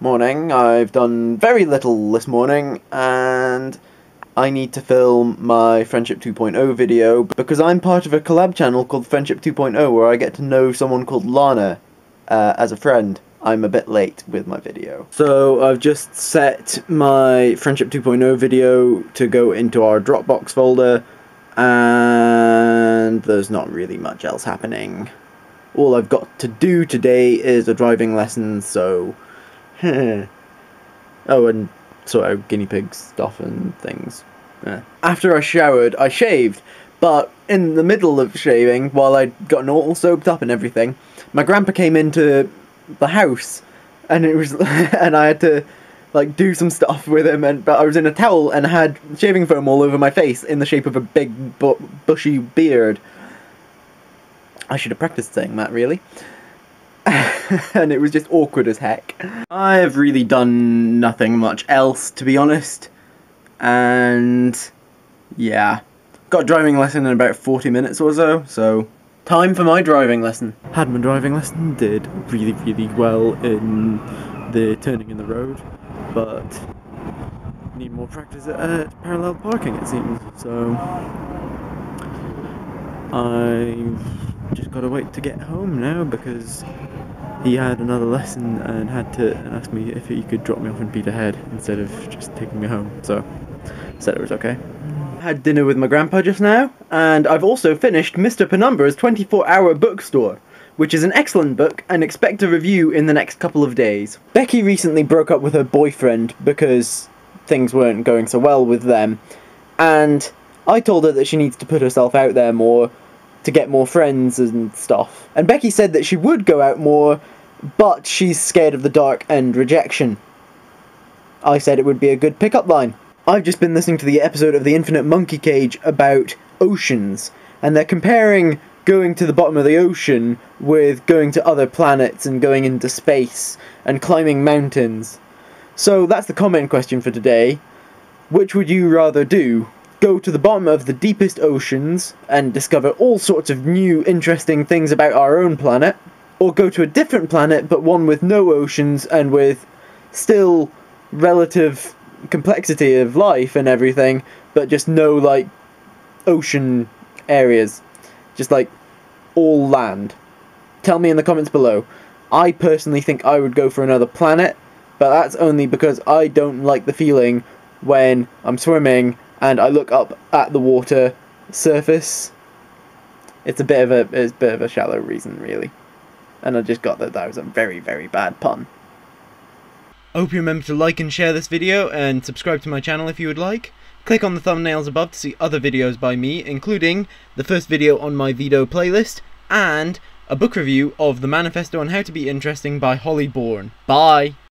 Morning. I've done very little this morning, and I need to film my Friendship 2.0 video because I'm part of a collab channel called Friendship 2.0 where I get to know someone called Lana uh, as a friend. I'm a bit late with my video. So I've just set my Friendship 2.0 video to go into our Dropbox folder, and there's not really much else happening. All I've got to do today is a driving lesson, so... oh, and sort of guinea pig stuff and things. Yeah. After I showered, I shaved, but in the middle of shaving, while I'd gotten all soaked up and everything, my grandpa came into the house, and it was, and I had to, like, do some stuff with him, and but I was in a towel and had shaving foam all over my face in the shape of a big bu- bushy beard. I should have practiced saying that, really. and it was just awkward as heck. I have really done nothing much else, to be honest. And yeah, got driving lesson in about 40 minutes or so, so time for my driving lesson. Had my driving lesson, did really, really well in the turning in the road, but need more practice at parallel parking, it seems. So I've just got to wait to get home now because he had another lesson and had to ask me if he could drop me off in Peterhead instead of just taking me home. So said it was okay. Had dinner with my grandpa just now, and I've also finished Mr. Penumbra's 24 Hour Bookstore, which is an excellent book and expect a review in the next couple of days. Becky recently broke up with her boyfriend because things weren't going so well with them, and I told her that she needs to put herself out there more to get more friends and stuff. And Becky said that she would go out more, but she's scared of the dark and rejection. I said it would be a good pickup line. I've just been listening to the episode of The Infinite Monkey Cage about oceans, and they're comparing going to the bottom of the ocean with going to other planets and going into space and climbing mountains. So that's the comment question for today. Which would you rather do? Go to the bottom of the deepest oceans and discover all sorts of new interesting things about our own planet, or go to a different planet but one with no oceans and with still relative complexity of life and everything, but just no like ocean areas, just like all land. Tell me in the comments below. I personally think I would go for another planet, but that's only because I don't like the feeling when I'm swimming and I look up at the water surface. It's a bit of a it's a bit of a shallow reason really. And I just got that that was a very, very bad pun. I hope you remember to like and share this video and subscribe to my channel if you would like. Click on the thumbnails above to see other videos by me, including the first video on my Vedo playlist and a book review of The Manifesto on How to Be Interesting by Holly Bourne. Bye!